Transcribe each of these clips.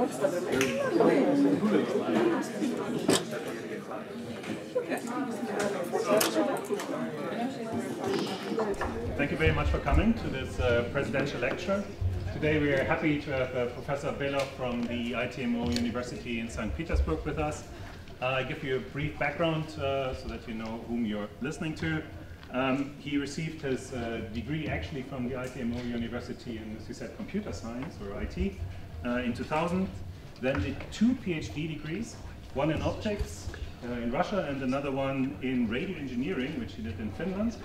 Thank you very much for coming to this uh, presidential lecture. Today we are happy to have uh, Professor Belov from the ITMO University in St. Petersburg with us. Uh, I give you a brief background uh, so that you know whom you're listening to. Um, he received his uh, degree actually from the ITMO University in, as you said, computer science or IT in 2000. Then did two PhD degrees, one in optics in Russia and another one in radio engineering, which he did in Finland.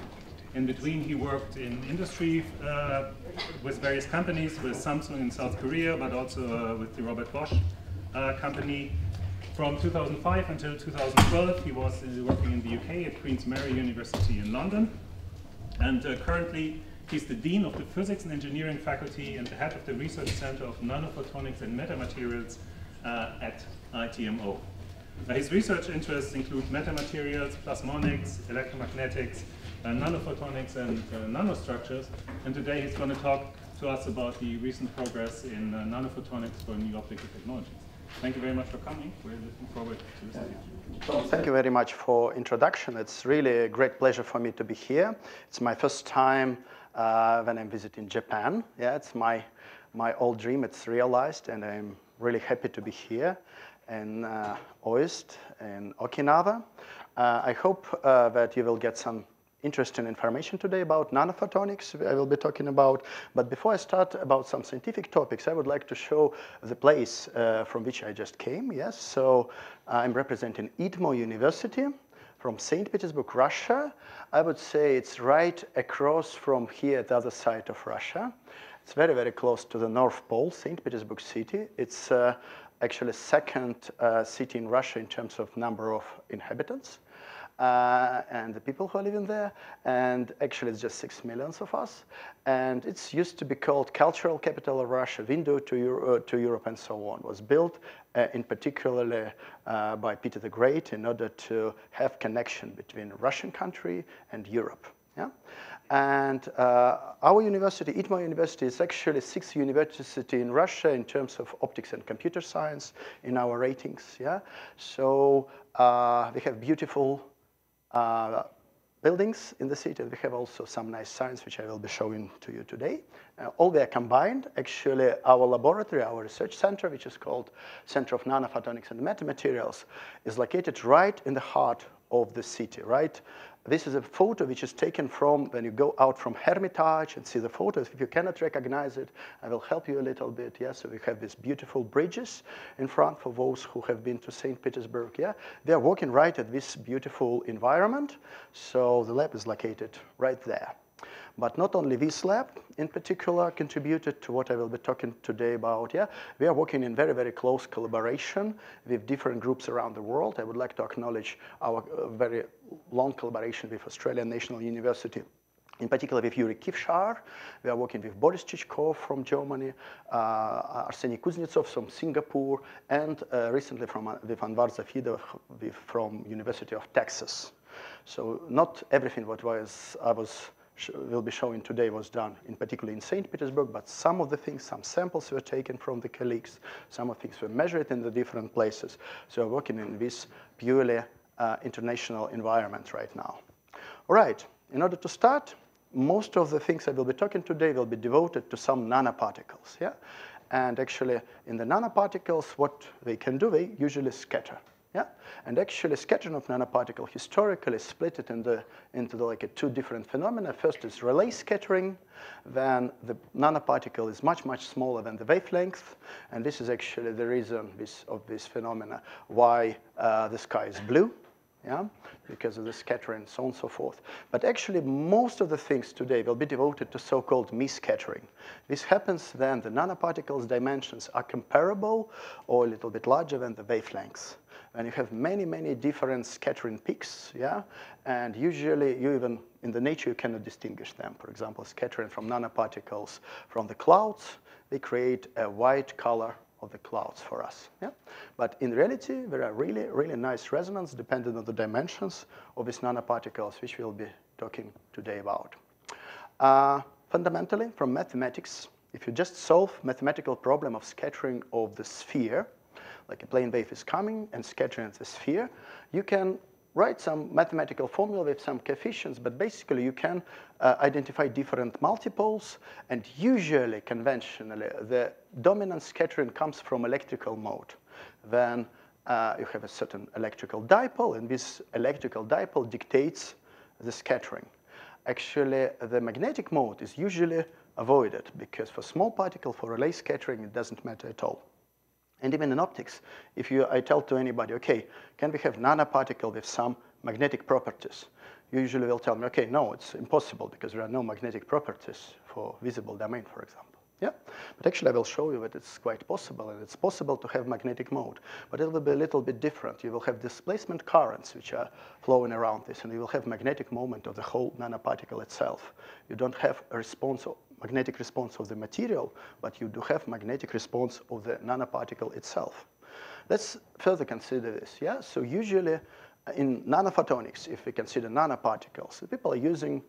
In between, he worked in industry uh, with various companies, with Samsung in South Korea, but also uh, with the Robert Bosch uh, company. From 2005 until 2012, he was uh, working in the UK at Queen's Mary University in London. And uh, currently, he's the Dean of the Physics and Engineering faculty and the head of the Research Center of Nanophotonics and Metamaterials uh, at ITMO. his research interests include metamaterials, plasmonics, electromagnetics, uh, nanophotonics and uh, nanostructures. And today he's going to talk to us about the recent progress in uh, nanophotonics for new optical technologies. Thank you very much for coming. We're looking forward to listening to thank you very much for introduction. It's really a great pleasure for me to be here. It's my first time uh, when I'm visiting Japan. Yeah, it's my, my old dream. It's realized, and I'm really happy to be here in uh, OIST in Okinawa. Uh, I hope uh, that you will get some interesting information today about nanophotonics I will be talking about. But before I start about some scientific topics, I would like to show the place uh, from which I just came. Yes, so I'm representing ITMO University from St. Petersburg, Russia. I would say it's right across from here the other side of Russia. It's very, very close to the North Pole, St. Petersburg city. It's uh, actually second uh, city in Russia in terms of number of inhabitants uh, and the people who are living there. And actually, it's just six millions of us. And it's used to be called cultural capital of Russia, window to, Euro uh, to Europe, and so on. It was built in particularly uh, by Peter the Great in order to have connection between Russian country and Europe. Yeah? And uh, our university, ITMO University, is actually sixth university in Russia in terms of optics and computer science in our ratings. Yeah, so uh, we have beautiful uh, buildings in the city. We have also some nice signs, which I will be showing to you today. Uh, all they are combined. Actually, our laboratory, our research center, which is called Center of Nanophotonics and Metamaterials, is located right in the heart of the city, right this is a photo which is taken from when you go out from Hermitage and see the photos. If you cannot recognize it, I will help you a little bit. Yeah, so we have these beautiful bridges in front for those who have been to St. Petersburg. Yeah, they are walking right at this beautiful environment. So the lab is located right there. But not only this lab in particular contributed to what I will be talking today about. Yeah, we are working in very, very close collaboration with different groups around the world. I would like to acknowledge our uh, very long collaboration with Australian National University in particular with Yuri Kivshar. We are working with Boris Chichkov from Germany, uh, Arseny Kuznetsov from Singapore, and uh, recently from, uh, with Anvar Zakhidov from University of Texas. So not everything what was I was will be showing today was done in particular in St. Petersburg, but some of the things, some samples were taken from the colleagues, some of things were measured in the different places. So working in this purely uh, international environment right now. All right, in order to start, most of the things I will be talking today will be devoted to some nanoparticles, yeah? And actually, in the nanoparticles, what they can do, they usually scatter. Yeah? And actually, scattering of nanoparticle historically split it in the, into the, like a two different phenomena. First is Rayleigh scattering. Then the nanoparticle is much, much smaller than the wavelength. And this is actually the reason this, of this phenomena why uh, the sky is blue yeah, because of the scattering and so on and so forth. But actually, most of the things today will be devoted to so-called Mie scattering. This happens when the nanoparticles' dimensions are comparable or a little bit larger than the wavelengths. And you have many, many different scattering peaks, yeah? And usually, you even, in the nature, you cannot distinguish them. For example, scattering from nanoparticles from the clouds, they create a white color of the clouds for us. Yeah? But in reality, there are really, really nice resonance depending on the dimensions of these nanoparticles, which we'll be talking today about. Uh, fundamentally, from mathematics, If you just solve mathematical problem of scattering of the sphere, like a plane wave is coming and scattering the sphere, you can write some mathematical formula with some coefficients, but basically you can uh, identify different multipoles, and usually, conventionally, the dominant scattering comes from electrical mode. Then uh, you have a certain electrical dipole, and this electrical dipole dictates the scattering. Actually, the magnetic mode is usually avoided because for small particle, for Rayleigh scattering, it doesn't matter at all. And even in optics, if you, I tell to anybody, okay, can we have nanoparticle with some magnetic properties? You usually they'll tell me, okay, no, it's impossible because there are no magnetic properties for visible domain, for example. Yeah, but actually I will show you that it's quite possible, and it's possible to have magnetic mode, but it will be a little bit different. You will have displacement currents which are flowing around this, and you will have magnetic moment of the whole nanoparticle itself. You don't have a response magnetic response of the material, but you do have magnetic response of the nanoparticle itself. Let's further consider this, yeah? So usually uh, in nanophotonics, if we consider nanoparticles, people are using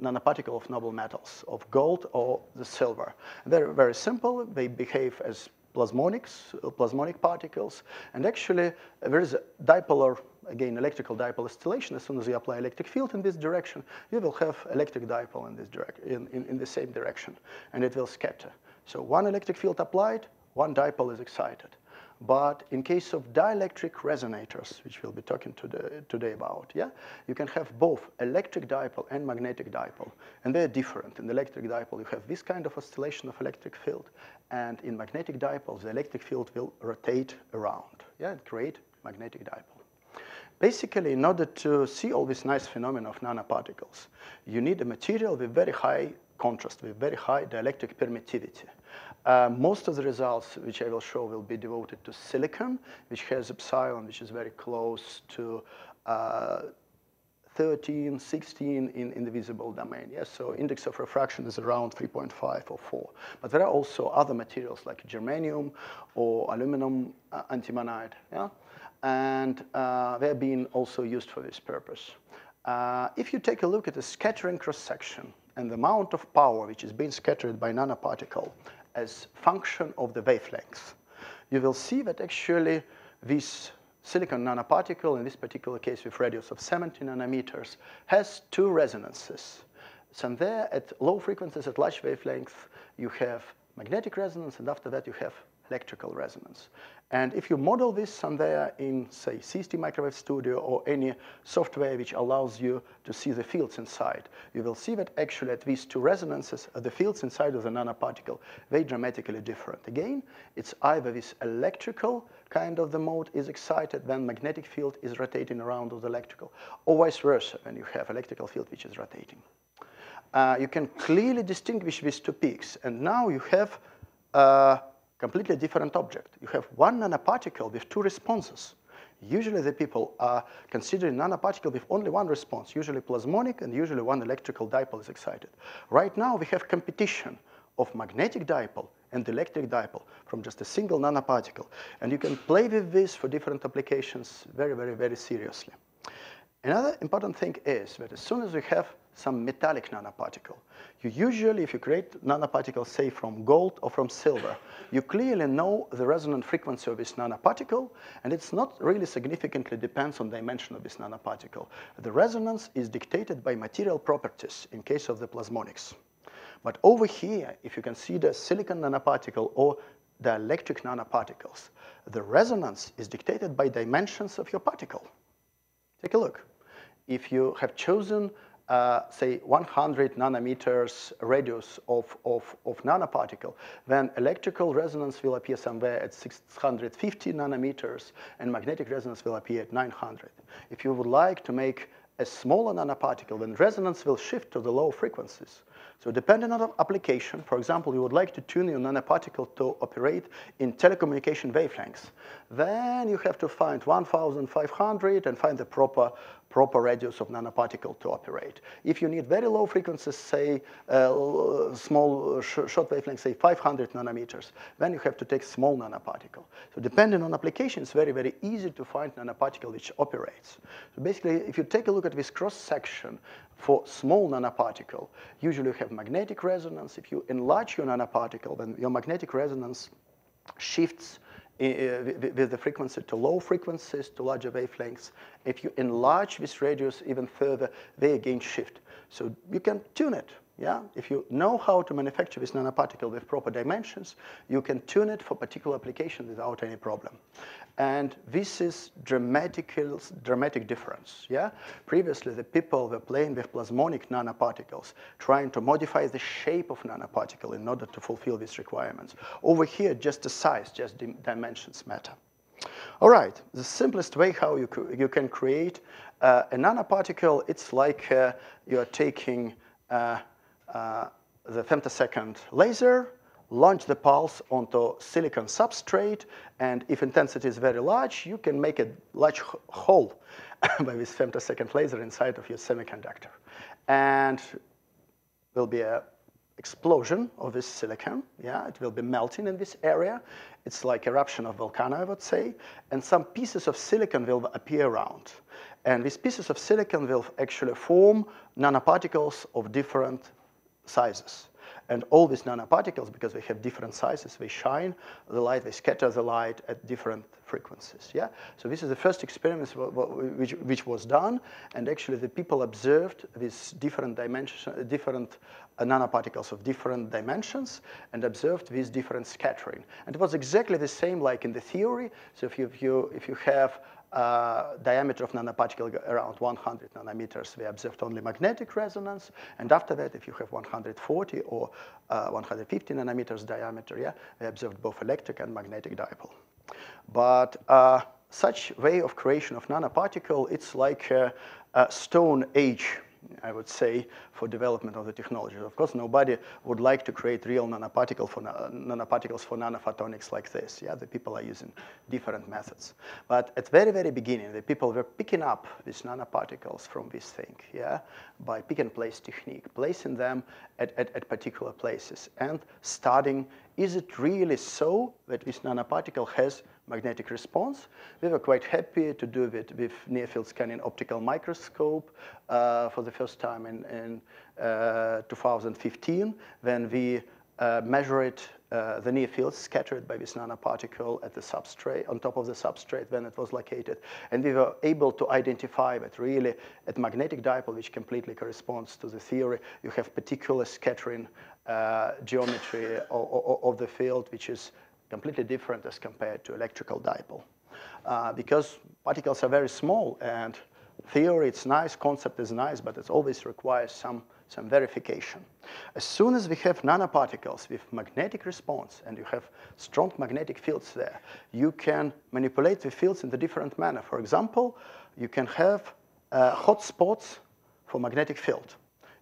nanoparticle of noble metals, of gold or the silver. They're very simple. They behave as plasmonics, uh, plasmonic particles, and actually uh, there is a dipolar again, electrical dipole oscillation, as soon as you apply electric field in this direction, you will have electric dipole in, this direct, in, in, in the same direction, and it will scatter. So one electric field applied, one dipole is excited. But in case of dielectric resonators, which we'll be talking today, today about, yeah, you can have both electric dipole and magnetic dipole, and they're different. In the electric dipole, you have this kind of oscillation of electric field, and in magnetic dipoles, the electric field will rotate around, yeah, and create magnetic dipole. Basically, in order to see all this nice phenomena of nanoparticles, you need a material with very high contrast, with very high dielectric permittivity. Uh, most of the results, which I will show, will be devoted to silicon, which has epsilon, which is very close to uh, 13, 16 in, in the visible domain. Yes, so index of refraction is around 3.5 or 4. But there are also other materials like germanium or aluminum uh, antimonide. Yeah? And uh, they're being also used for this purpose. Uh, if you take a look at the scattering cross-section and the amount of power which is being scattered by nanoparticle as function of the wavelength, you will see that actually this silicon nanoparticle, in this particular case with radius of 70 nanometers, has two resonances. So there at low frequencies, at large wavelength, you have magnetic resonance, and after that you have electrical resonance. And if you model this somewhere in, say, CST Microwave Studio or any software which allows you to see the fields inside, you will see that actually at these two resonances, uh, the fields inside of the nanoparticle, very dramatically different. Again, it's either this electrical kind of the mode is excited when magnetic field is rotating around the electrical, or vice versa, when you have electrical field which is rotating. Uh, you can clearly distinguish these two peaks, and now you have uh, completely different object. You have one nanoparticle with two responses. Usually the people are considering nanoparticle with only one response, usually plasmonic, and usually one electrical dipole is excited. Right now we have competition of magnetic dipole and electric dipole from just a single nanoparticle. And you can play with this for different applications very, very, very seriously. Another important thing is that as soon as we have some metallic nanoparticle. You usually, if you create nanoparticles, say from gold or from silver, you clearly know the resonant frequency of this nanoparticle, and it's not really significantly depends on the dimension of this nanoparticle. The resonance is dictated by material properties in case of the plasmonics. But over here, if you consider silicon nanoparticle or the electric nanoparticles, the resonance is dictated by dimensions of your particle. Take a look. If you have chosen uh, say 100 nanometers radius of, of, of nanoparticle, then electrical resonance will appear somewhere at 650 nanometers and magnetic resonance will appear at 900. If you would like to make a smaller nanoparticle, then resonance will shift to the low frequencies. So depending on the application, for example, you would like to tune your nanoparticle to operate in telecommunication wavelengths, then you have to find 1,500 and find the proper proper radius of nanoparticle to operate. If you need very low frequencies, say uh, small sh short wavelength, say 500 nanometers, then you have to take small nanoparticle. So depending on application, it's very, very easy to find nanoparticle which operates. So basically, if you take a look at this cross-section for small nanoparticle, usually you have magnetic resonance. If you enlarge your nanoparticle, then your magnetic resonance shifts with the frequency to low frequencies, to larger wavelengths. If you enlarge this radius even further, they again shift. So you can tune it. Yeah? If you know how to manufacture this nanoparticle with proper dimensions, you can tune it for particular application without any problem. And this is dramatic, dramatic difference. Yeah? Previously, the people were playing with plasmonic nanoparticles, trying to modify the shape of nanoparticle in order to fulfill these requirements. Over here, just the size, just the dimensions matter. All right, the simplest way how you, you can create uh, a nanoparticle, it's like uh, you're taking uh, Uh, the femtosecond laser, launch the pulse onto silicon substrate, and if intensity is very large, you can make a large hole by this femtosecond laser inside of your semiconductor. And there will be a explosion of this silicon. Yeah, it will be melting in this area. It's like eruption of volcano, I would say. And some pieces of silicon will appear around. And these pieces of silicon will actually form nanoparticles of different sizes. And all these nanoparticles, because they have different sizes, they shine the light, they scatter the light at different frequencies. Yeah. So this is the first experiment which, which was done, and actually the people observed these different dimensions, different uh, nanoparticles of different dimensions, and observed this different scattering. And it was exactly the same like in the theory. So if you if you if you have uh, diameter of nanoparticle around 100 nanometers, we observed only magnetic resonance. And after that, if you have 140 or uh, 150 nanometers diameter, yeah, we observed both electric and magnetic dipole. But uh, such way of creation of nanoparticle, it's like a, a stone age I would say, for development of the technology. Of course, nobody would like to create real nanoparticle for nanoparticles for nanophotonics like this. Yeah, the people are using different methods. But at very, very beginning, the people were picking up these nanoparticles from this thing, yeah, by pick and place technique, placing them at, at, at particular places and studying, is it really so that this nanoparticle has magnetic response. We were quite happy to do it with near-field scanning optical microscope uh, for the first time in, in uh, 2015 when we uh, measured uh, the near field scattered by this nanoparticle at the substrate, on top of the substrate when it was located. And we were able to identify that really at magnetic dipole, which completely corresponds to the theory, you have particular scattering uh, geometry of, of, of, the field, which is completely different as compared to electrical dipole. Uh, because particles are very small and theory, it's nice, concept is nice, but it always requires some, some verification. As soon as we have nanoparticles with magnetic response and you have strong magnetic fields there, you can manipulate the fields in a different manner. For example, you can have uh, hot spots for magnetic field.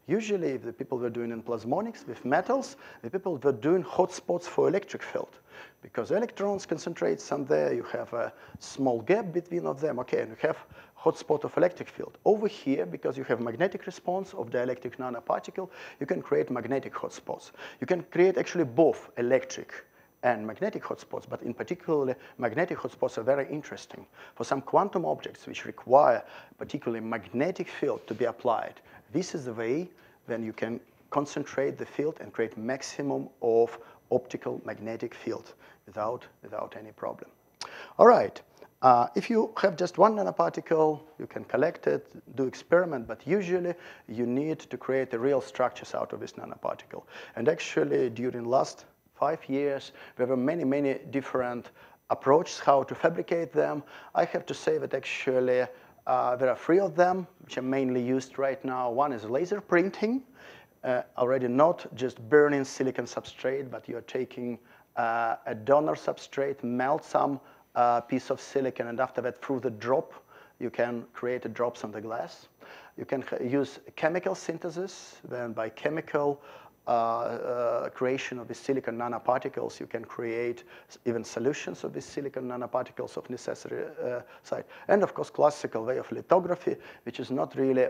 Usually, the people were doing in plasmonics with metals, the people were doing hotspots for electric field because electrons concentrate some there, you have a small gap between of them, okay, and you have hotspot of electric field. Over here, because you have magnetic response of dielectric nanoparticle, you can create magnetic hotspots. You can create actually both electric and magnetic hotspots, but in particular, magnetic hotspots are very interesting for some quantum objects which require particularly magnetic field to be applied. This is the way when you can concentrate the field and create maximum of optical magnetic field without, without any problem. All right, uh, if you have just one nanoparticle, you can collect it, do experiment, but usually you need to create the real structures out of this nanoparticle. And actually, during last five years, there were many, many different approaches how to fabricate them. I have to say that actually uh, there are three of them, which are mainly used right now. One is laser printing, uh, already not just burning silicon substrate, but you're taking uh, a donor substrate, melt some uh, piece of silicon, and after that, through the drop, you can create drops on the glass. You can use chemical synthesis, then by chemical uh, uh, creation of the silicon nanoparticles. You can create even solutions of these silicon nanoparticles of necessary uh, site. And of course, classical way of lithography, which is not really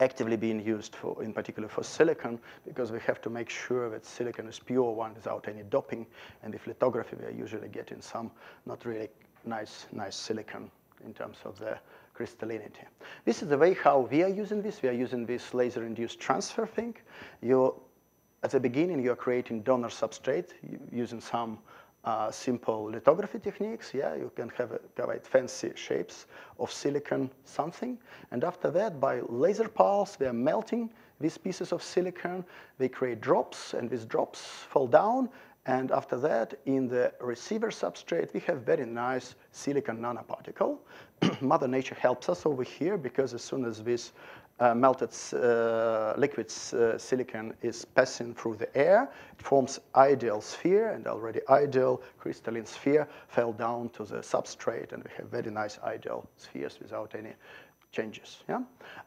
actively being used for, in particular for silicon, because we have to make sure that silicon is pure one without any doping. And with lithography, we are usually getting some not really nice, nice silicon in terms of the crystallinity. This is the way how we are using this. We are using this laser-induced transfer thing. You at the beginning, you're creating donor substrate using some uh, simple lithography techniques. Yeah, you can have quite fancy shapes of silicon something. And after that, by laser pulse, they are melting these pieces of silicon. They create drops, and these drops fall down. And after that, in the receiver substrate, we have very nice silicon nanoparticle. Mother Nature helps us over here because as soon as this uh, melted uh, liquid uh, silicon is passing through the air. It forms ideal sphere, and already ideal crystalline sphere fell down to the substrate, and we have very nice ideal spheres without any changes. Yeah?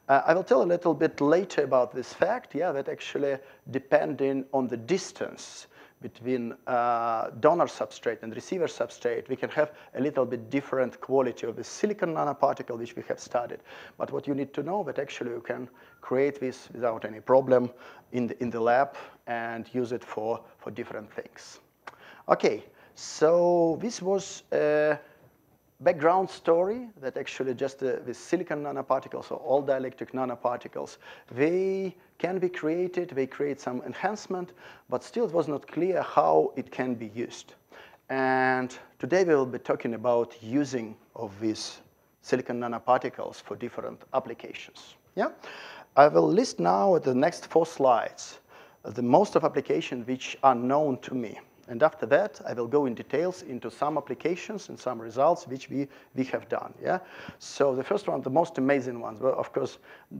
Uh, I will tell a little bit later about this fact, yeah, that actually depending on the distance between uh, donor substrate and receiver substrate, we can have a little bit different quality of the silicon nanoparticle, which we have studied. But what you need to know that actually you can create this without any problem in the, in the lab and use it for, for different things. Okay, so this was uh, background story that actually just uh, the silicon nanoparticles or all dielectric nanoparticles, they can be created, they create some enhancement, but still it was not clear how it can be used. And today we will be talking about using of these silicon nanoparticles for different applications. Yeah? I will list now the next four slides the most of applications which are known to me. And after that, I will go in details into some applications and some results which we, we have done, yeah? So the first one, the most amazing ones, were of course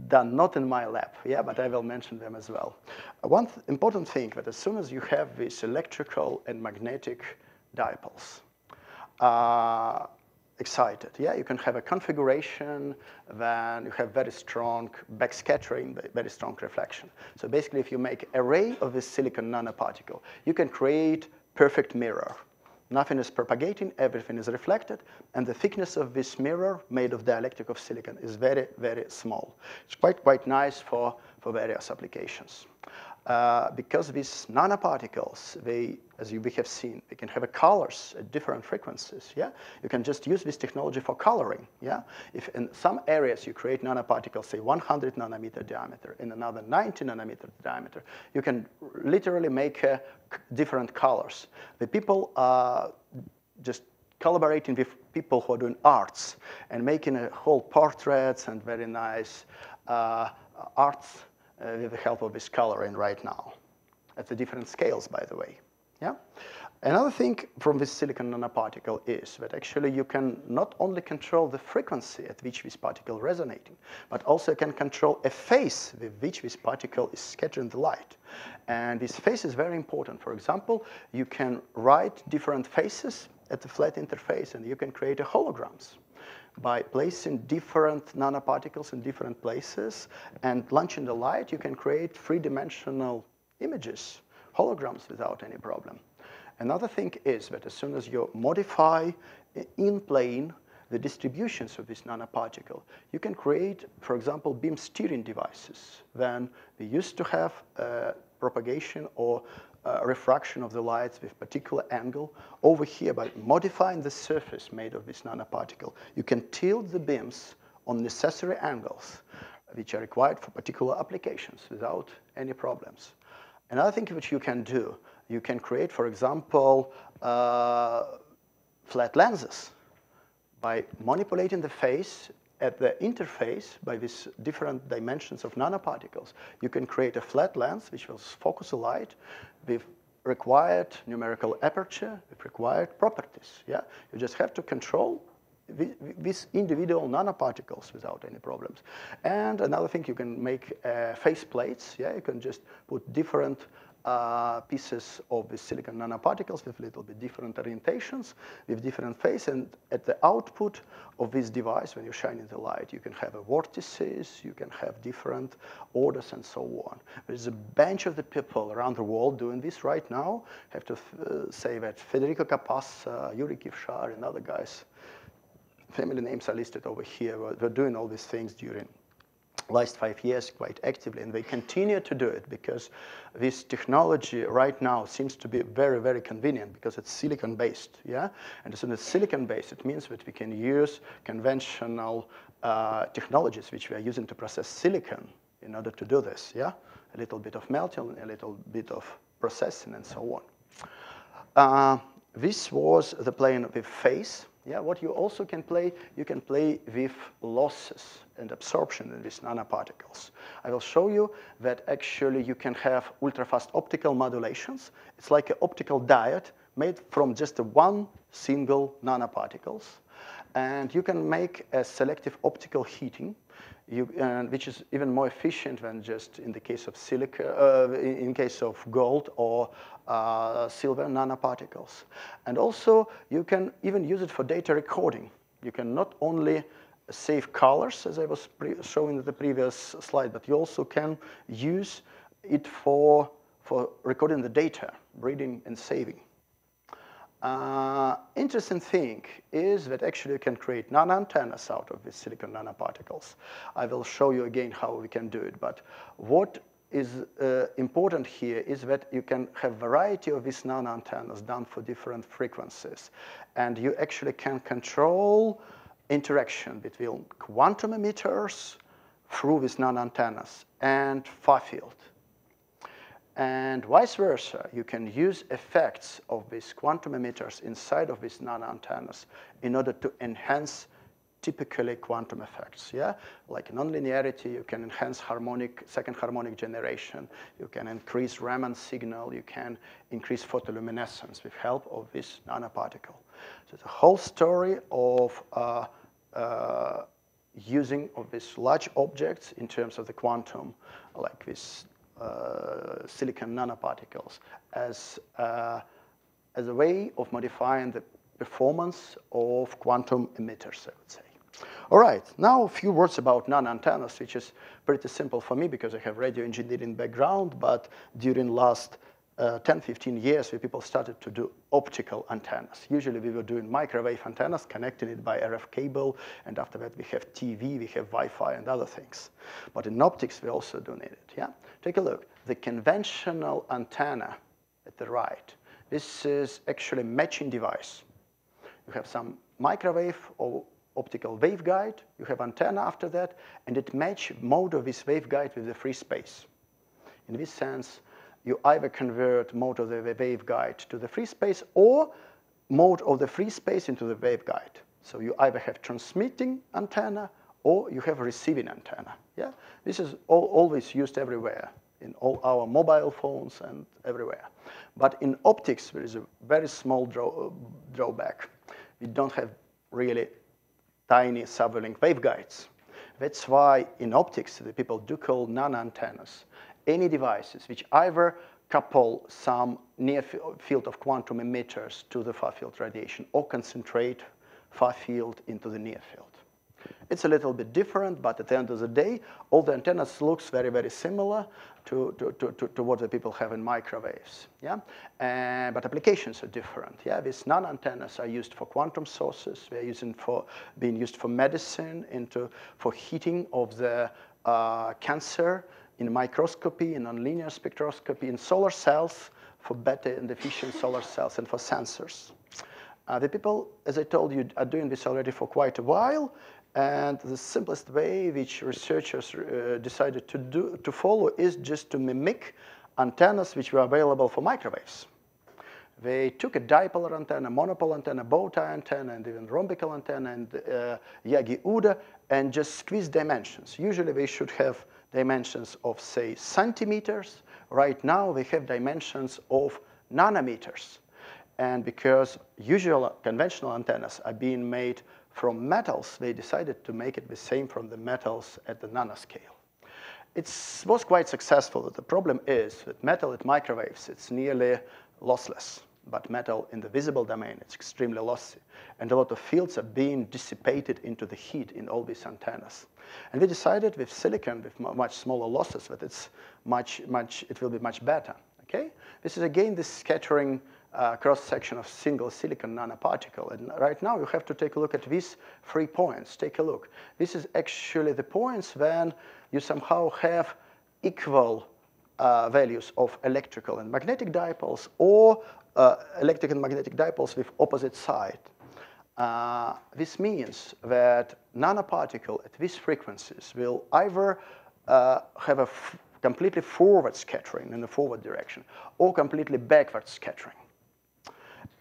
done not in my lab, yeah, but I will mention them as well. One th important thing that as soon as you have these electrical and magnetic dipoles, uh, excited. Yeah, you can have a configuration when you have very strong backscattering, very strong reflection. So basically, if you make array of this silicon nanoparticle, you can create perfect mirror. Nothing is propagating, everything is reflected, and the thickness of this mirror made of dielectric of silicon is very, very small. It's quite, quite nice for, for various applications. Uh, because these nanoparticles, they, as you, we have seen, We can have colors at different frequencies, yeah? You can just use this technology for coloring, yeah? If in some areas you create nanoparticles, say 100 nanometer diameter, in another 90 nanometer diameter, you can literally make uh, different colors. The people are just collaborating with people who are doing arts and making a whole portraits and very nice uh, arts uh, with the help of this coloring right now at the different scales, by the way. Yeah. Another thing from this silicon nanoparticle is that actually you can not only control the frequency at which this particle resonating, but also you can control a phase with which this particle is scattering the light. And this phase is very important. For example, you can write different phases at the flat interface and you can create holograms by placing different nanoparticles in different places and launching the light, you can create three-dimensional images, holograms without any problem. Another thing is that as soon as you modify in plane the distributions of this nanoparticle, you can create, for example, beam steering devices. Then we used to have uh, propagation or uh, refraction of the lights with particular angle. Over here, by modifying the surface made of this nanoparticle, you can tilt the beams on necessary angles which are required for particular applications without any problems. Another thing which you can do, you can create, for example, uh, flat lenses by manipulating the phase at the interface by these different dimensions of nanoparticles, you can create a flat lens which will focus the light with required numerical aperture, with required properties. Yeah, you just have to control these individual nanoparticles without any problems. And another thing, you can make uh, phase plates. Yeah, you can just put different uh, pieces of the silicon nanoparticles with a little bit different orientations, with different phase, and at the output of this device, when you shine in the light, you can have vortices, you can have different orders, and so on. There's a bunch of the people around the world doing this right now. I have to uh, say that Federico Capasso, Yuri Kivshar, and other guys, family names are listed over here, We're doing all these things during last five years quite actively, and they continue to do it because this technology right now seems to be very, very convenient because it's silicon-based, yeah? And as soon as silicon-based, it means that we can use conventional uh, technologies which we are using to process silicon in order to do this, yeah? A little bit of melting, a little bit of processing, and so on. Uh, this was the plane with phase, yeah, what you also can play, you can play with losses and absorption in these nanoparticles. I will show you that actually you can have ultra-fast optical modulations. It's like an optical diode made from just one single nanoparticles. And you can make a selective optical heating you, which is even more efficient than just in the case of silica, uh, in case of gold or uh, silver nanoparticles. And also, you can even use it for data recording. You can not only save colors, as I was showing in the previous slide, but you also can use it for, for recording the data, reading and saving. Uh, interesting thing is that actually you can create nano-antennas out of these silicon nanoparticles. I will show you again how we can do it, but what is uh, important here is that you can have variety of these nano-antennas done for different frequencies, and you actually can control interaction between quantum emitters through these nano-antennas and far field. And vice versa, you can use effects of these quantum emitters inside of these nano-antennas in order to enhance typically quantum effects, yeah? Like nonlinearity, you can enhance harmonic, second harmonic generation, you can increase Raman signal, you can increase photoluminescence with help of this nanoparticle. So the whole story of uh, uh, using of these large objects in terms of the quantum, like this silicon nanoparticles as, uh, as a way of modifying the performance of quantum emitters, I would say. All right, now a few words about nano-antennas, which is pretty simple for me because I have radio engineering background, but during last uh, 10, 15 years, where people started to do optical antennas. Usually we were doing microwave antennas, connecting it by RF cable, and after that we have TV, we have Wi-Fi and other things. But in optics, we also do need it, yeah? Take a look. The conventional antenna at the right, this is actually matching device. You have some microwave or optical waveguide, you have antenna after that, and it match mode of this waveguide with the free space. In this sense, you either convert mode of the waveguide to the free space or mode of the free space into the waveguide. So you either have transmitting antenna or you have receiving antenna. Yeah? This is all, always used everywhere, in all our mobile phones and everywhere. But in optics, there is a very small draw, drawback. We don't have really tiny subwavelength waveguides. That's why in optics, the people do call nano-antennas any devices which either couple some near field of quantum emitters to the far field radiation or concentrate far field into the near field. It's a little bit different, but at the end of the day, all the antennas looks very, very similar to, to, to, to what the people have in microwaves. Yeah? Uh, but applications are different. Yeah? These nano-antennas are used for quantum sources. They're using for, being used for medicine, into, for heating of the uh, cancer in microscopy, in nonlinear spectroscopy, in solar cells, for better and efficient solar cells, and for sensors. Uh, the people, as I told you, are doing this already for quite a while, and the simplest way which researchers uh, decided to, do, to follow is just to mimic antennas which were available for microwaves. They took a dipole antenna, monopole antenna, bow tie antenna, and even rhombical antenna, and uh, Yagi-Uda, and just squeezed dimensions. Usually they should have dimensions of, say, centimeters. Right now, we have dimensions of nanometers. And because usual conventional antennas are being made from metals, they decided to make it the same from the metals at the nanoscale. It was quite successful. The problem is that metal at microwaves, it's nearly lossless, but metal in the visible domain, it's extremely lossy. And a lot of fields are being dissipated into the heat in all these antennas. And we decided with silicon, with much smaller losses, that it's much, much, it will be much better. Okay? This is again this scattering uh, cross-section of single silicon nanoparticle. And right now you have to take a look at these three points. Take a look. This is actually the points when you somehow have equal uh, values of electrical and magnetic dipoles or electric and magnetic dipoles with opposite side. Uh, this means that nanoparticle at these frequencies will either uh, have a completely forward scattering in the forward direction or completely backward scattering.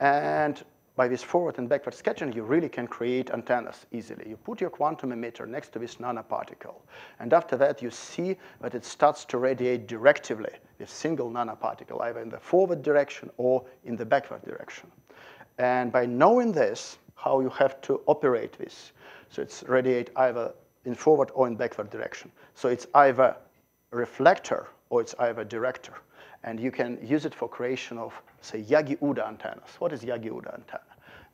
And by this forward and backward scattering, you really can create antennas easily. You put your quantum emitter next to this nanoparticle, and after that, you see that it starts to radiate directively with single nanoparticle, either in the forward direction or in the backward direction. And by knowing this, how you have to operate this, so it's radiate either in forward or in backward direction. So it's either reflector or it's either director. And you can use it for creation of, say, Yagi-Uda antennas. What is Yagi-Uda antenna?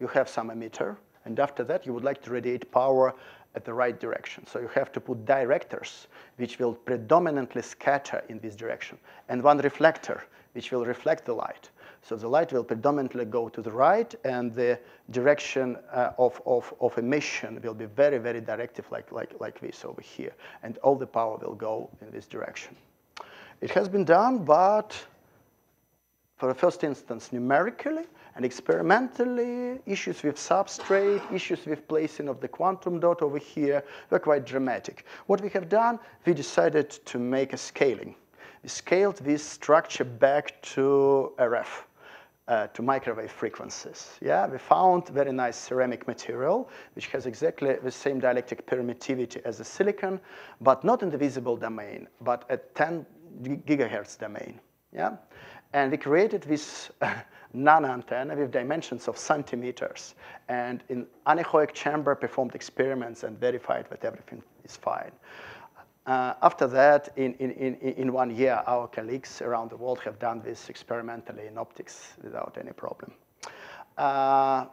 You have some emitter, and after that, you would like to radiate power at the right direction. So you have to put directors, which will predominantly scatter in this direction, and one reflector, which will reflect the light. So the light will predominantly go to the right, and the direction uh, of, of, of emission will be very, very directive, like, like, like this over here. And all the power will go in this direction. It has been done, but for the first instance, numerically, and experimentally, issues with substrate, issues with placing of the quantum dot over here were quite dramatic. What we have done, we decided to make a scaling. We scaled this structure back to RF. Uh, to microwave frequencies. Yeah, we found very nice ceramic material, which has exactly the same dielectric permittivity as the silicon, but not in the visible domain, but at 10 gigahertz domain. Yeah, and we created this nano antenna with dimensions of centimeters, and in anechoic chamber performed experiments and verified that everything is fine. Uh, after that, in, in, in, in one year, our colleagues around the world have done this experimentally in optics without any problem. Uh,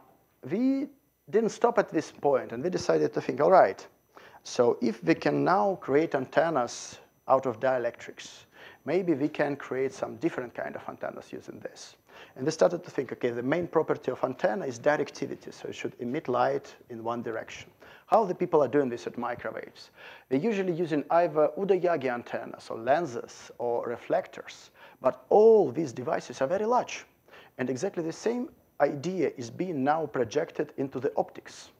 we didn't stop at this point, and we decided to think, all right, so if we can now create antennas out of dielectrics, maybe we can create some different kind of antennas using this. And we started to think, okay, the main property of antenna is directivity, so it should emit light in one direction. How the people are doing this at microwaves? They're usually using either Uda-Yagi antennas or lenses or reflectors, but all these devices are very large. And exactly the same idea is being now projected into the optics.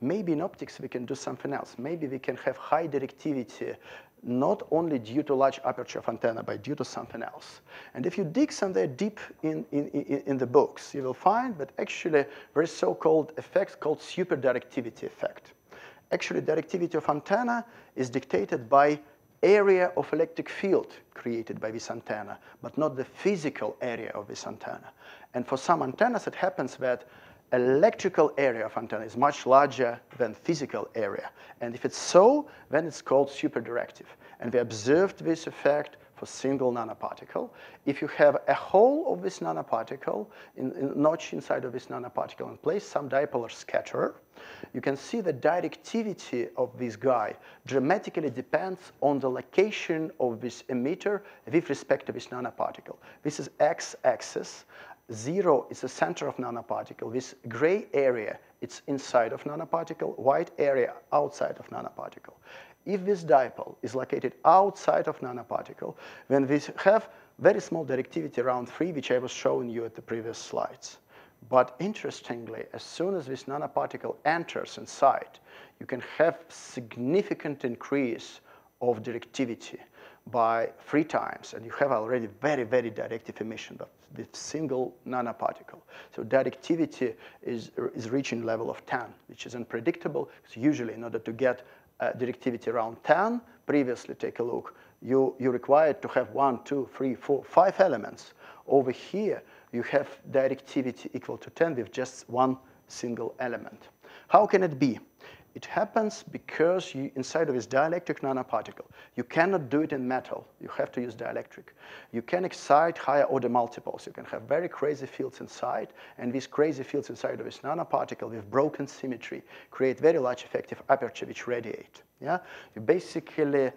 Maybe in optics we can do something else. Maybe we can have high directivity not only due to large aperture of antenna, but due to something else. And if you dig somewhere deep in, in, in, the books, you will find that actually there is so-called effect called superdirectivity effect. Actually, directivity of antenna is dictated by area of electric field created by this antenna, but not the physical area of this antenna. And for some antennas, it happens that electrical area of antenna is much larger than physical area. And if it's so, then it's called superdirective. And we observed this effect for single nanoparticle. If you have a hole of this nanoparticle, in, in notch inside of this nanoparticle, and place some dipolar scatterer, you can see the directivity of this guy dramatically depends on the location of this emitter with respect to this nanoparticle. This is x-axis. Zero is the center of nanoparticle. This gray area, it's inside of nanoparticle, white area outside of nanoparticle. If this dipole is located outside of nanoparticle, then we have very small directivity around 3, which I was showing you at the previous slides. But interestingly, as soon as this nanoparticle enters inside, you can have significant increase of directivity by three times, and you have already very, very directive emission, with single nanoparticle. So directivity is, is reaching level of 10, which is unpredictable. So usually in order to get uh, directivity around 10, previously take a look, you, you required to have one, two, three, four, five elements. Over here, you have directivity equal to 10 with just one single element. How can it be? It happens because you, inside of this dielectric nanoparticle, you cannot do it in metal. You have to use dielectric. You can excite higher order multipoles. You can have very crazy fields inside, and these crazy fields inside of this nanoparticle with broken symmetry create very large effective aperture which radiate. Yeah? You basically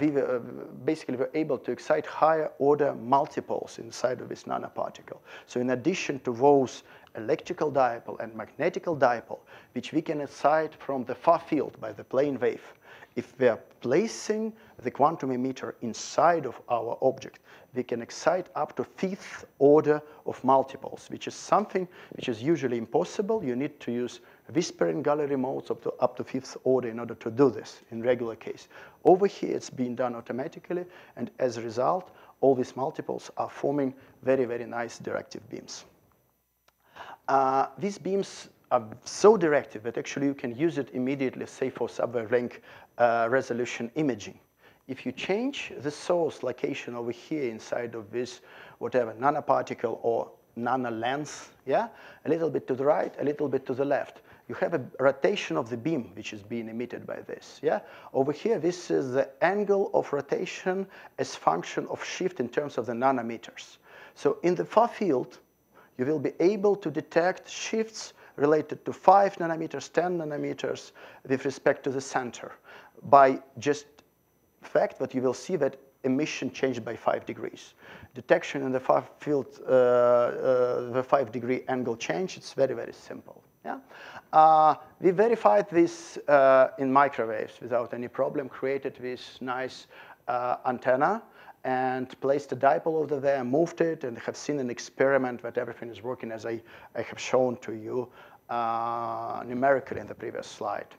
we were, uh, basically were able to excite higher order multipoles inside of this nanoparticle. So in addition to those electrical dipole and magnetical dipole, which we can excite from the far field by the plane wave. If we are placing the quantum emitter inside of our object, we can excite up to fifth order of multipoles, which is something which is usually impossible. You need to use whispering gallery modes up to, up to fifth order in order to do this in regular case. Over here, it's being done automatically, and as a result, all these multipoles are forming very, very nice directive beams. Uh, these beams are so directive that actually you can use it immediately, say for subwavelength uh, resolution imaging. If you change the source location over here inside of this whatever nanoparticle or nanolens, yeah, a little bit to the right, a little bit to the left, you have a rotation of the beam which is being emitted by this. Yeah? Over here, this is the angle of rotation as function of shift in terms of the nanometers. So in the far field, you will be able to detect shifts related to 5 nanometers, 10 nanometers with respect to the center by just fact that you will see that emission changed by 5 degrees. Detection in the far field, uh, uh, the 5 degree angle change, it's very, very simple. Yeah? Uh, we verified this uh, in microwaves without any problem, created this nice uh, antenna and placed a dipole over there, moved it, and have seen an experiment that everything is working as I, I have shown to you uh, numerically in the previous slide.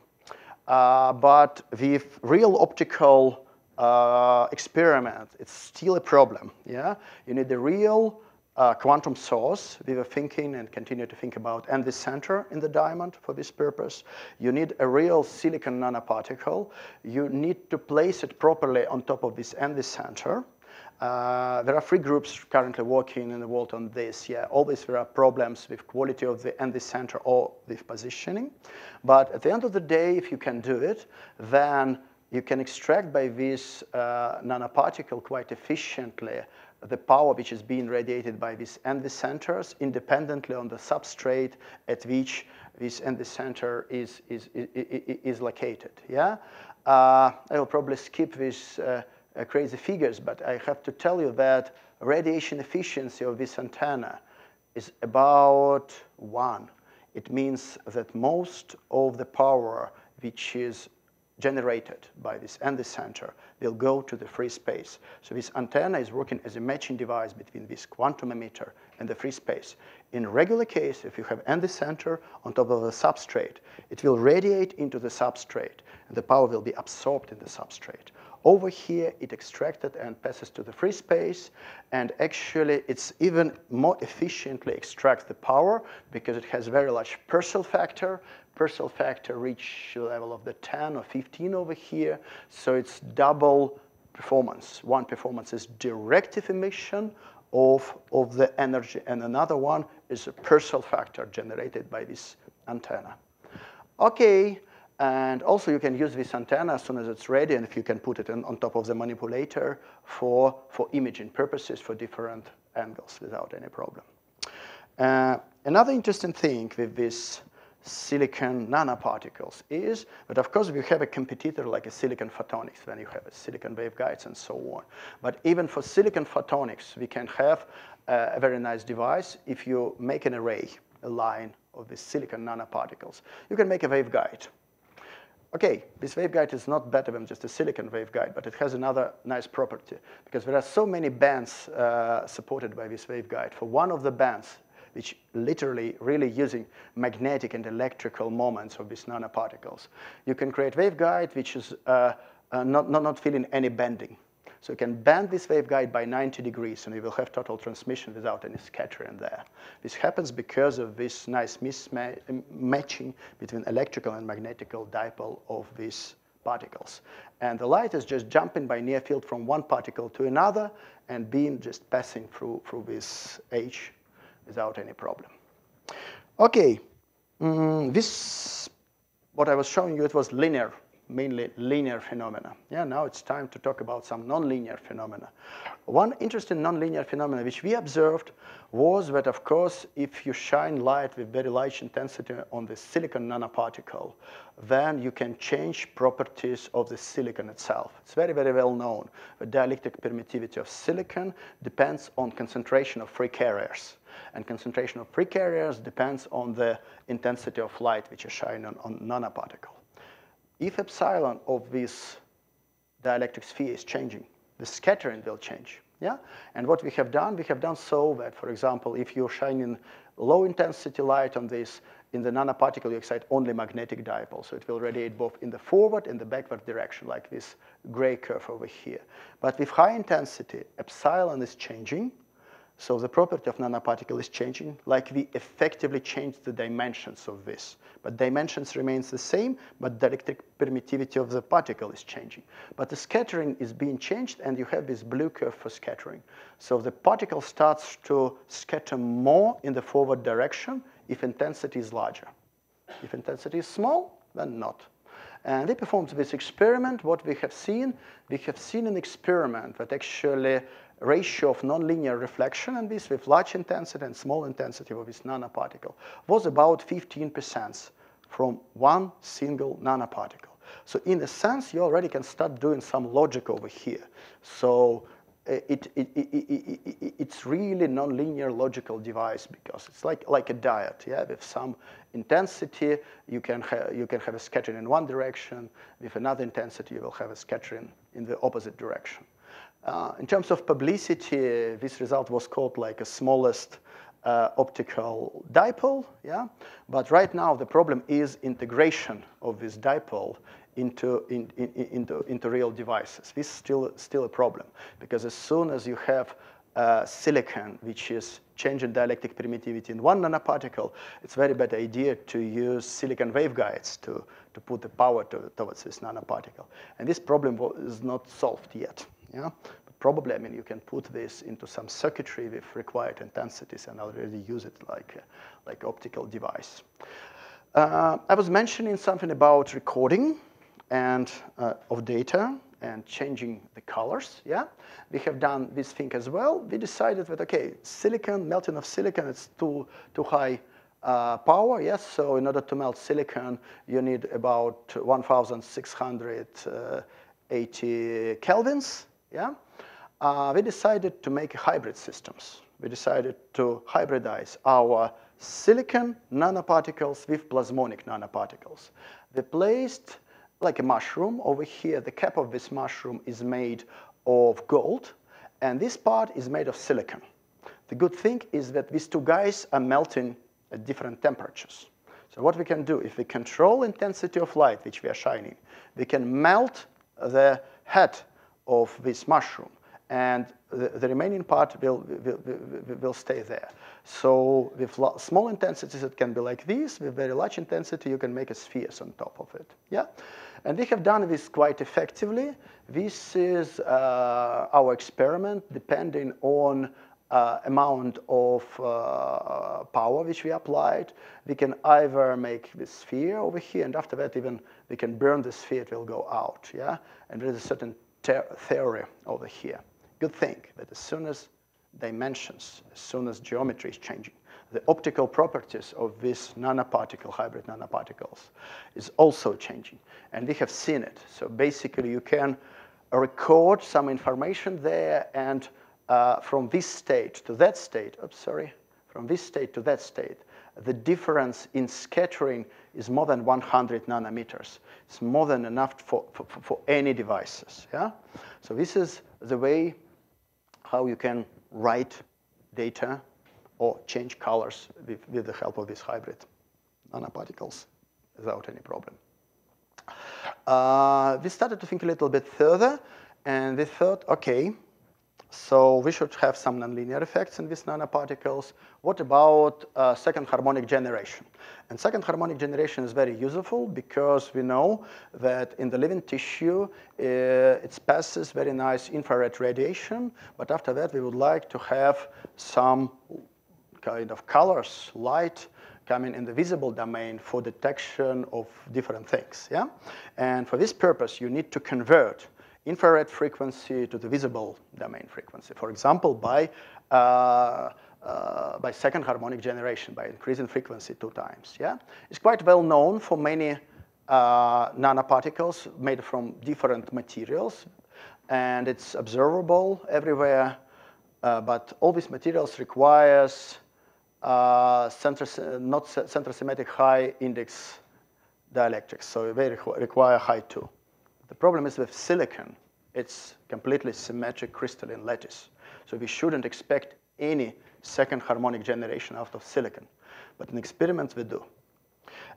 But with real optical uh, experiment, it's still a problem. Yeah, you need a real uh, quantum source. We were thinking and continue to think about, NV center in the diamond for this purpose. You need a real silicon nanoparticle. You need to place it properly on top of this NV center. Uh, there are three groups currently working in the world on this. Yeah, always there are problems with quality of the NV center or with positioning. But at the end of the day, if you can do it, then you can extract by this uh, nanoparticle quite efficiently the power which is being radiated by these centers independently on the substrate at which this center is, is, is, is located. Yeah? Uh, I will probably skip this uh, uh, crazy figures, but I have to tell you that radiation efficiency of this antenna is about one. It means that most of the power which is generated by this NV center will go to the free space. So this antenna is working as a matching device between this quantum emitter and the free space. In regular case, if you have NV center on top of the substrate, it will radiate into the substrate, and the power will be absorbed in the substrate. Over here, it extracted and passes to the free space, and actually it's even more efficiently extracts the power because it has very large Purcell factor. Purcell factor reach level of the 10 or 15 over here, so it's double performance. One performance is directive emission of, of the energy, and another one is a Purcell factor generated by this antenna. Okay, and also you can use this antenna as soon as it's ready and if you can put it in, on top of the manipulator for, for imaging purposes for different angles without any problem. Uh, another interesting thing with these silicon nanoparticles is But of course we have a competitor like a silicon photonics then you have a silicon waveguides and so on. But even for silicon photonics, we can have uh, a very nice device if you make an array, a line of these silicon nanoparticles. You can make a waveguide okay, this waveguide is not better than just a silicon waveguide, but it has another nice property because there are so many bands uh, supported by this waveguide. For one of the bands, which literally really using magnetic and electrical moments of these nanoparticles, you can create waveguide which is uh, uh, not, not, not feeling any bending. So you can bend this waveguide by 90 degrees and you will have total transmission without any scattering there. This happens because of this nice mismatching between electrical and magnetical dipole of these particles. And the light is just jumping by near field from one particle to another and beam just passing through, through this edge without any problem. Okay, mm, this what I was showing you, it was linear, mainly linear phenomena. Yeah, now it's time to talk about some nonlinear phenomena. One interesting nonlinear phenomena which we observed was that, of course, if you shine light with very large intensity on the silicon nanoparticle, then you can change properties of the silicon itself. It's very, very well known. The dielectric permittivity of silicon depends on concentration of free carriers. And concentration of free carriers depends on the intensity of light which is shining on, on nanoparticle. If epsilon of this dielectric sphere is changing, the scattering will change. Yeah? And what we have done, we have done so that, for example, if you're shining low intensity light on this, in the nanoparticle, you excite only magnetic dipole. So it will radiate both in the forward and the backward direction, like this gray curve over here. But with high intensity, epsilon is changing, so the property of nanoparticle is changing, like we effectively change the dimensions of this. But dimensions remains the same, but the electric permittivity of the particle is changing. But the scattering is being changed, and you have this blue curve for scattering. So the particle starts to scatter more in the forward direction if intensity is larger. If intensity is small, then not. And they performed this experiment. What we have seen, we have seen an experiment that actually ratio of nonlinear reflection and this with large intensity and small intensity of this nanoparticle was about 15% from one single nanoparticle. So in a sense, you already can start doing some logic over here. So uh, it, it, it, it's really nonlinear logical device because it's like, like a diode. Yeah? With some intensity, you can, you can have a scattering in one direction. With another intensity, you will have a scattering in the opposite direction. Uh, in terms of publicity, this result was called like a smallest uh, optical dipole, yeah? But right now the problem is integration of this dipole into, in, in, into, into real devices. This is still, still a problem because as soon as you have uh, silicon, which is changing dielectric permittivity in one nanoparticle, it's a very bad idea to use silicon waveguides to, to put the power to, towards this nanoparticle. And this problem is not solved yet. Yeah? But probably, I mean, you can put this into some circuitry with required intensities and already use it like, a, like optical device. Uh, I was mentioning something about recording and uh, of data and changing the colors, yeah? We have done this thing as well. We decided that, okay, silicon, melting of silicon, it's too, too high uh, power, yes? So in order to melt silicon, you need about 1,680 kelvins, yeah? Uh, we decided to make hybrid systems. We decided to hybridize our silicon nanoparticles with plasmonic nanoparticles. We placed like a mushroom over here. The cap of this mushroom is made of gold, and this part is made of silicon. The good thing is that these two guys are melting at different temperatures. So what we can do, if we control intensity of light which we are shining, we can melt the head of this mushroom and the, the remaining part will, will, will, stay there. So with small intensities, it can be like this. With very large intensity, you can make a spheres on top of it. Yeah, And we have done this quite effectively. This is uh, our experiment depending on uh, amount of uh, power which we applied. We can either make the sphere over here, and after that even we can burn the sphere, it will go out. Yeah, And there is a certain theory over here. Good thing that as soon as dimensions, as soon as geometry is changing, the optical properties of these nanoparticle, hybrid nanoparticles, is also changing. And we have seen it. So basically, you can record some information there, and uh, from this state to that state, oops, sorry, from this state to that state, the difference in scattering is more than 100 nanometers. It's more than enough for, for, for any devices. Yeah? So this is the way how you can write data or change colors with, with the help of these hybrid nanoparticles without any problem. Uh, we started to think a little bit further, and we thought, okay, so we should have some nonlinear effects in these nanoparticles. What about uh, second harmonic generation? And second harmonic generation is very useful because we know that in the living tissue, uh, it passes very nice infrared radiation, but after that we would like to have some kind of colors, light, coming in the visible domain for detection of different things, yeah? And for this purpose, you need to convert infrared frequency to the visible domain frequency. For example, by, uh, uh, by second harmonic generation, by increasing frequency two times, yeah? It's quite well known for many uh, nanoparticles made from different materials, and it's observable everywhere, uh, but all these materials requires uh, center, not center symmetric high index dielectrics, so they require Chi2. The problem is with silicon, it's completely symmetric crystalline lattice. So we shouldn't expect any second harmonic generation out of silicon. But in experiments we do.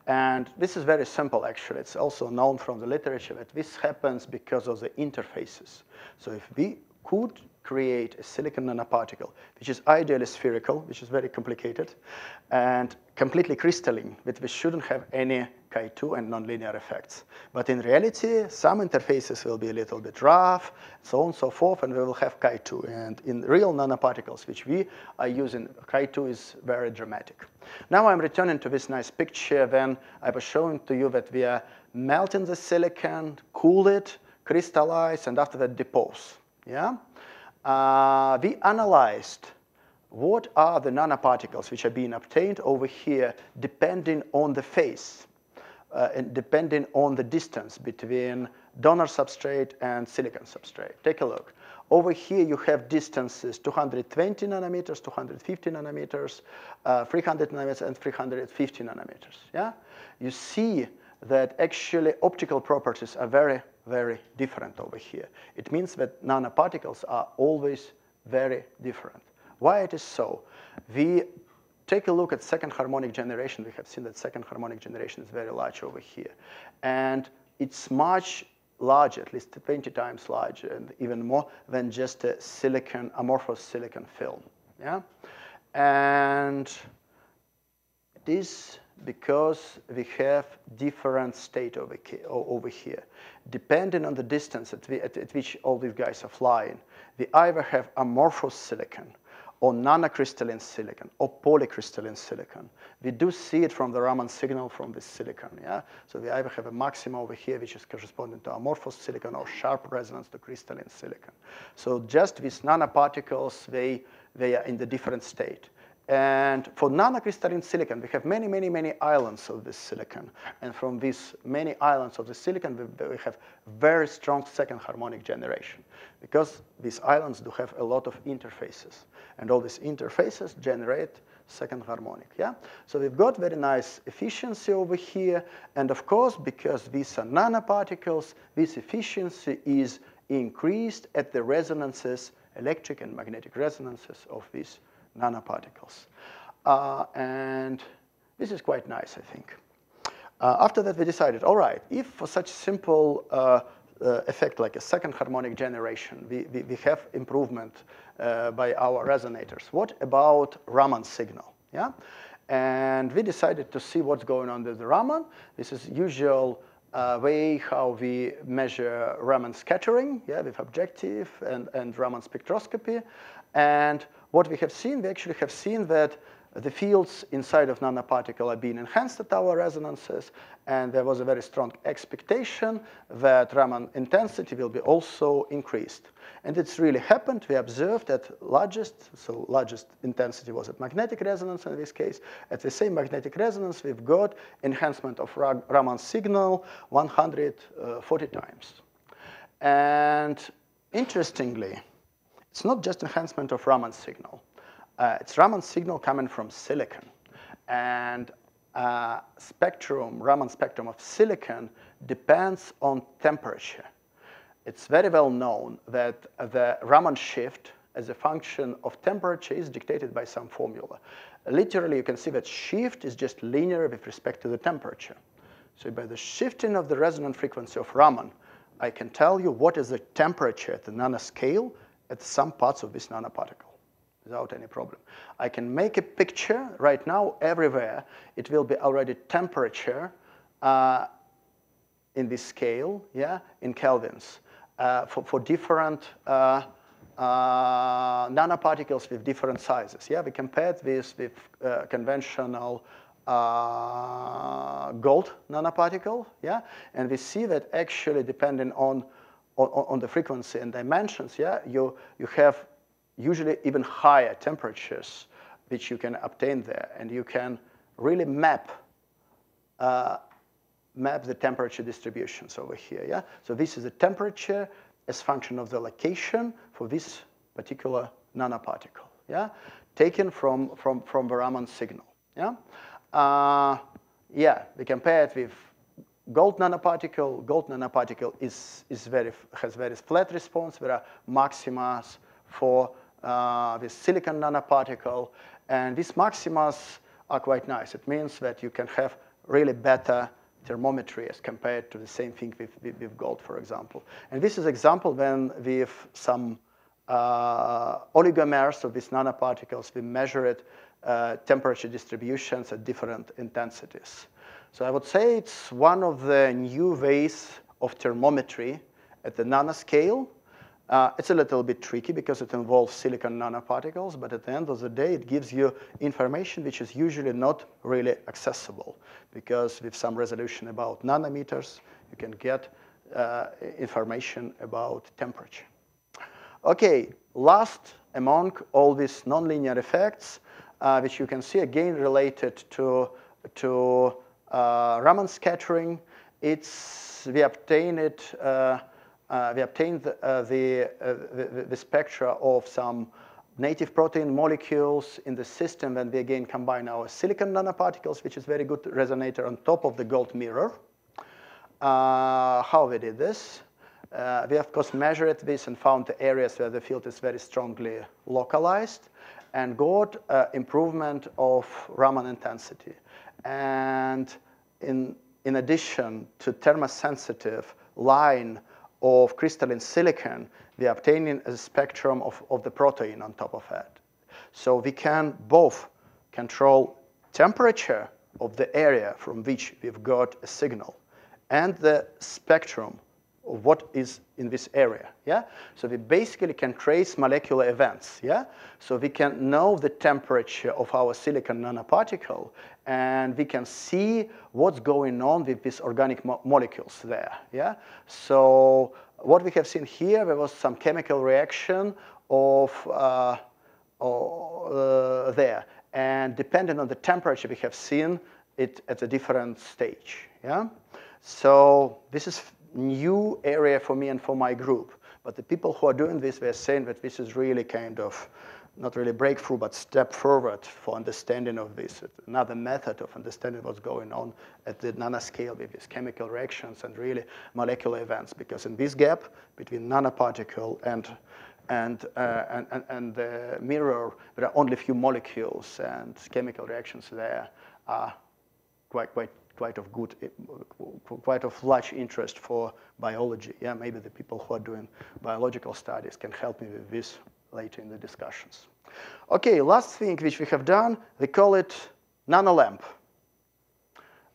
And this is very simple, actually. It's also known from the literature that this happens because of the interfaces. So if we could create a silicon nanoparticle, which is ideally spherical, which is very complicated, and completely crystalline, that we shouldn't have any Chi2 and nonlinear effects. But in reality, some interfaces will be a little bit rough, so on and so forth, and we will have Chi2. And in real nanoparticles, which we are using, Chi2 is very dramatic. Now I'm returning to this nice picture when I was showing to you that we are melting the silicon, cool it, crystallize, and after that depose. Yeah? Uh, we analyzed what are the nanoparticles which are being obtained over here depending on the phase uh, and depending on the distance between donor substrate and silicon substrate. Take a look. Over here you have distances 220 nanometers, 250 nanometers, uh, 300 nanometers, and 350 nanometers. Yeah? You see that actually optical properties are very very different over here. It means that nanoparticles are always very different. Why it is so? We take a look at second harmonic generation. We have seen that second harmonic generation is very large over here. And it's much larger, at least 20 times larger, and even more than just a silicon, amorphous silicon film. Yeah? And this because we have different state over, over here. Depending on the distance at, at, at, which all these guys are flying, we either have amorphous silicon or nanocrystalline silicon or polycrystalline silicon. We do see it from the Raman signal from this silicon, yeah? So we either have a maximum over here, which is corresponding to amorphous silicon or sharp resonance to crystalline silicon. So just these nanoparticles, they, they are in the different state. And for nanocrystalline silicon, we have many, many, many islands of this silicon. And from these many islands of the silicon, we, we have very strong second harmonic generation because these islands do have a lot of interfaces. And all these interfaces generate second harmonic, yeah? So we've got very nice efficiency over here. And of course, because these are nanoparticles, this efficiency is increased at the resonances, electric and magnetic resonances of these nanoparticles. Uh, and this is quite nice, I think. Uh, after that, we decided, all right, if for such simple uh, uh effect like a second harmonic generation, we, we, we have improvement uh, by our resonators, what about Raman signal? Yeah? And we decided to see what's going on with the Raman. This is usual uh, way how we measure Raman scattering, yeah, with objective and, and Raman spectroscopy. And what we have seen, we actually have seen that the fields inside of nanoparticle are being enhanced at our resonances, and there was a very strong expectation that Raman intensity will be also increased. And it's really happened. We observed that largest, so largest intensity was at magnetic resonance in this case. At the same magnetic resonance, we've got enhancement of Raman signal 140 uh, times. And interestingly, it's not just enhancement of Raman signal. Uh, it's Raman signal coming from silicon. And uh, spectrum, Raman spectrum of silicon depends on temperature. It's very well known that the Raman shift as a function of temperature is dictated by some formula. Literally, you can see that shift is just linear with respect to the temperature. So by the shifting of the resonant frequency of Raman, I can tell you what is the temperature at the nanoscale at some parts of this nanoparticle without any problem. I can make a picture right now everywhere. It will be already temperature uh, in this scale, yeah, in kelvins uh, for, for different uh, uh nanoparticles with different sizes. Yeah, we compared this with uh, conventional uh, gold nanoparticle, yeah? And we see that actually depending on, on, on the frequency and dimensions, yeah, you, you have usually even higher temperatures which you can obtain there. And you can really map, uh, map the temperature distributions over here, yeah? So this is the temperature as function of the location for this particular nanoparticle, yeah? Taken from, from, from the Raman signal, yeah? Uh, yeah, we compare it with gold nanoparticle. Gold nanoparticle is, is very, has very flat response. There are maximas for uh, this silicon nanoparticle. And these maximas are quite nice. It means that you can have really better thermometry as compared to the same thing with, with, with gold, for example. And this is example when with some uh, oligomers of these nanoparticles, we measure it uh, temperature distributions at different intensities. So I would say it's one of the new ways of thermometry at the nanoscale. Uh, it's a little bit tricky because it involves silicon nanoparticles, but at the end of the day, it gives you information which is usually not really accessible because with some resolution about nanometers, you can get uh, information about temperature. Okay, last among all these nonlinear effects, uh, which you can see again related to, to Raman scattering. It's, we obtain it, uh, uh we obtained the, uh, the, uh, the, the, spectra of some native protein molecules in the system and we again combine our silicon nanoparticles, which is very good resonator on top of the gold mirror. how we did this? Uh, we of course measured this and found the areas where the field is very strongly localized and got uh, improvement of Raman intensity. And in, in addition to thermosensitive line of crystalline silicon, we are obtaining a spectrum of, of the protein on top of it. So we can both control temperature of the area from which we've got a signal and the spectrum what is in this area, yeah? So we basically can trace molecular events, yeah? So we can know the temperature of our silicon nanoparticle, and we can see what's going on with these organic mo molecules there, yeah? So what we have seen here, there was some chemical reaction of uh, uh, there, and depending on the temperature, we have seen it at a different stage, yeah? So this is new area for me and for my group. But the people who are doing this, they're saying that this is really kind of not really breakthrough, but step forward for understanding of this, another method of understanding what's going on at the nanoscale with these chemical reactions and really molecular events. Because in this gap between nanoparticle and and, uh, and, and, and, the mirror, there are only a few molecules and chemical reactions there are quite, quite quite of good, quite of large interest for biology. Yeah, maybe the people who are doing biological studies can help me with this later in the discussions. Okay, last thing which we have done, we call it nanolamp.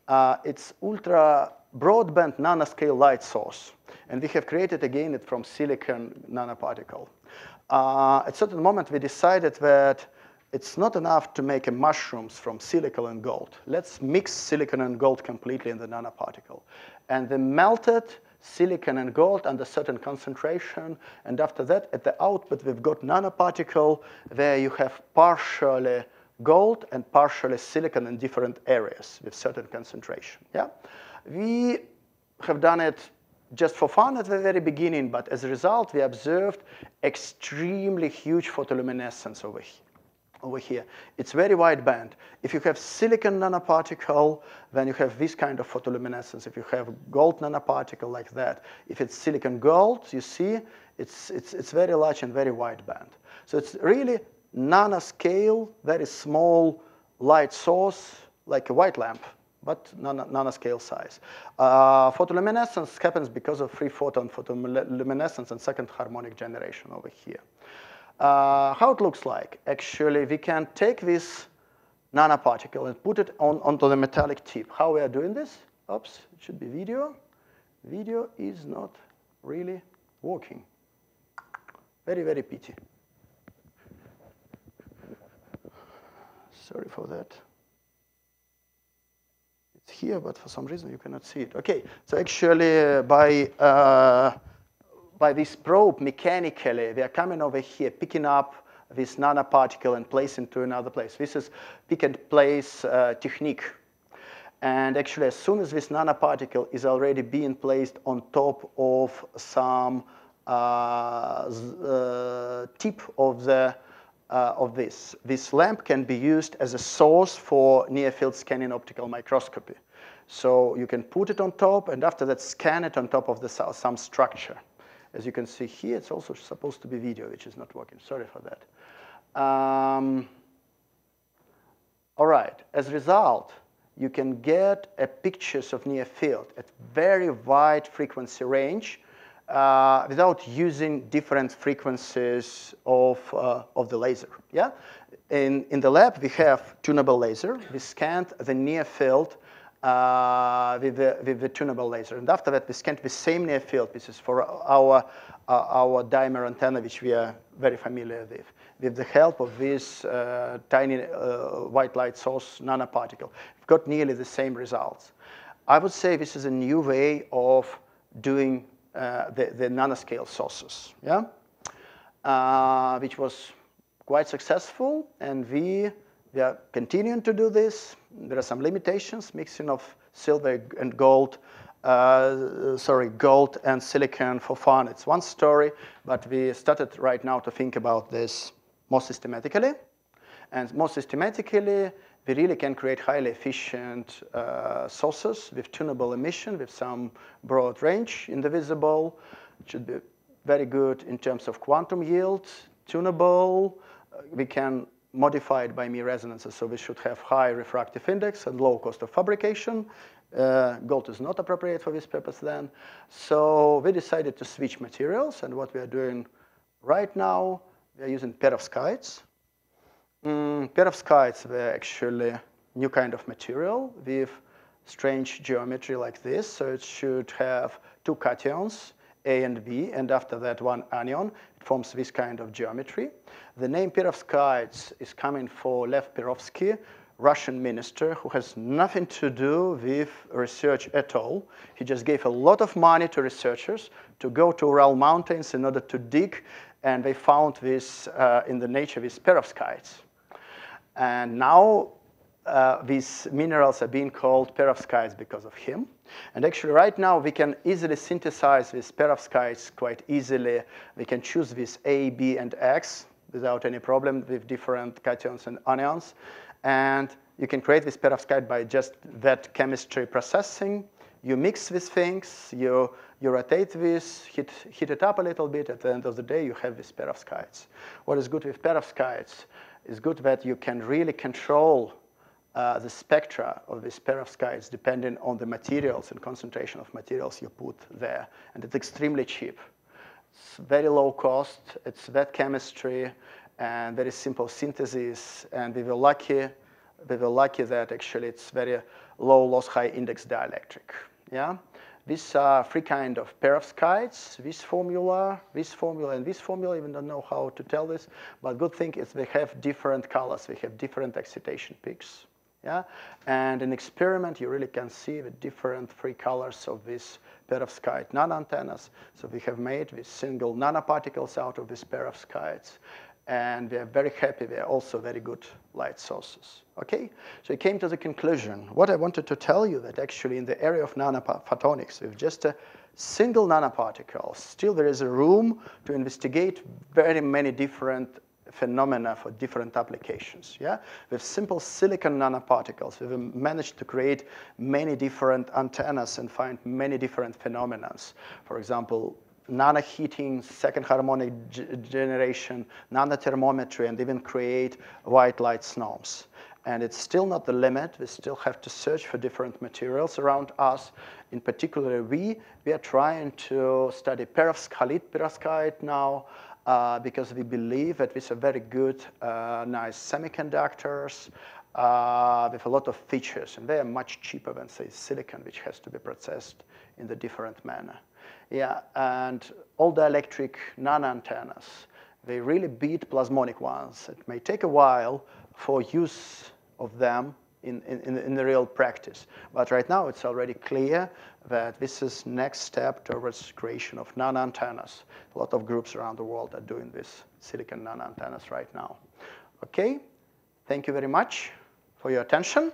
Uh, it's ultra broadband nanoscale light source. And we have created again it from silicon nanoparticle. Uh, at certain moment, we decided that it's not enough to make mushrooms from silicon and gold. Let's mix silicon and gold completely in the nanoparticle. And they melted silicon and gold under certain concentration. And after that, at the output, we've got nanoparticle where you have partially gold and partially silicon in different areas with certain concentration. Yeah, We have done it just for fun at the very beginning, but as a result, we observed extremely huge photoluminescence over here over here. It's very wide band. If you have silicon nanoparticle, then you have this kind of photoluminescence. If you have gold nanoparticle like that, if it's silicon gold, you see, it's, it's, it's very large and very wide band. So it's really nanoscale, very small light source, like a white lamp, but nanoscale size. Uh, photoluminescence happens because of free photon photoluminescence and second harmonic generation over here. Uh, how it looks like? Actually, we can take this nanoparticle and put it on, onto the metallic tip. How we are doing this? Oops, it should be video. Video is not really working. Very, very pity. Sorry for that. it's here, but for some reason you cannot see it. Okay, so actually uh, by, uh, by this probe mechanically, they are coming over here, picking up this nanoparticle and placing to another place. This is pick and place uh, technique. And actually, as soon as this nanoparticle is already being placed on top of some uh, uh, tip of the uh, of this. This lamp can be used as a source for near-field scanning optical microscopy. So you can put it on top, and after that, scan it on top of the, some structure. As you can see here, it's also supposed to be video, which is not working. Sorry for that. Um, all right, as a result, you can get a pictures of near field at very wide frequency range uh, without using different frequencies of, uh, of the laser. Yeah? In, in the lab, we have tunable laser. We scanned the near field uh, with, the, with the tunable laser. And after that, we scanned the same near field. This is for our, uh, our dimer antenna, which we are very familiar with, with the help of this uh, tiny uh, white light source nanoparticle. We've got nearly the same results. I would say this is a new way of doing uh, the, the nanoscale sources, yeah? Which was quite successful, and we we are continuing to do this. There are some limitations, mixing of silver and gold, uh, sorry, gold and silicon for fun. It's one story, but we started right now to think about this more systematically. And more systematically, we really can create highly efficient uh, sources with tunable emission, with some broad range in the visible. It should be very good in terms of quantum yield, tunable. Uh, we can modified by Mie resonances, so we should have high refractive index and low cost of fabrication. Uh, gold is not appropriate for this purpose then. So we decided to switch materials, and what we are doing right now, we are using perovskites. Mm, perovskites were actually new kind of material with strange geometry like this, so it should have two cations, A and B, and after that one anion It forms this kind of geometry. The name perovskites is coming for Lev Perovsky, Russian minister who has nothing to do with research at all. He just gave a lot of money to researchers to go to Ural Mountains in order to dig, and they found this uh, in the nature, these perovskites. And now uh, these minerals are being called perovskites because of him. And actually right now we can easily synthesize these perovskites quite easily. We can choose this A, B, and X without any problem with different cations and anions. And you can create this perovskite by just that chemistry processing. You mix these things, you, you rotate this, hit, heat it up a little bit. At the end of the day, you have these perovskites. What is good with perovskites is good that you can really control uh, the spectra of these perovskites depending on the materials and concentration of materials you put there. And it's extremely cheap. It's very low cost, it's wet chemistry, and very simple synthesis. And we were lucky, we were lucky that actually it's very low loss high index dielectric. Yeah? These are three kind of perovskites, this formula, this formula, and this formula. Even don't know how to tell this, but good thing is they have different colors. They have different excitation peaks. Yeah? And in experiment, you really can see the different three colors of this pair these perovskite nanoantennas. So we have made these single nanoparticles out of these perovskites. And we are very happy. They are also very good light sources. Okay, so I came to the conclusion. What I wanted to tell you that actually in the area of nanophotonics, with just a single nanoparticle, still there is a room to investigate very many different phenomena for different applications. Yeah? With simple silicon nanoparticles, we've managed to create many different antennas and find many different phenomena. For example, nanoheating, second harmonic generation, nanothermometry, and even create white light snows. And it's still not the limit. We still have to search for different materials around us. In particular, we, we are trying to study perovskite, perovskite now, because we believe that these are very good, uh, nice semiconductors uh, with a lot of features, and they are much cheaper than, say, silicon, which has to be processed in a different manner. Yeah, and all-dielectric nano-antennas, they really beat plasmonic ones. It may take a while for use of them in, in, in the real practice. But right now, it's already clear that this is next step towards creation of nano-antennas. A lot of groups around the world are doing this silicon nano-antennas right now. Okay, thank you very much for your attention.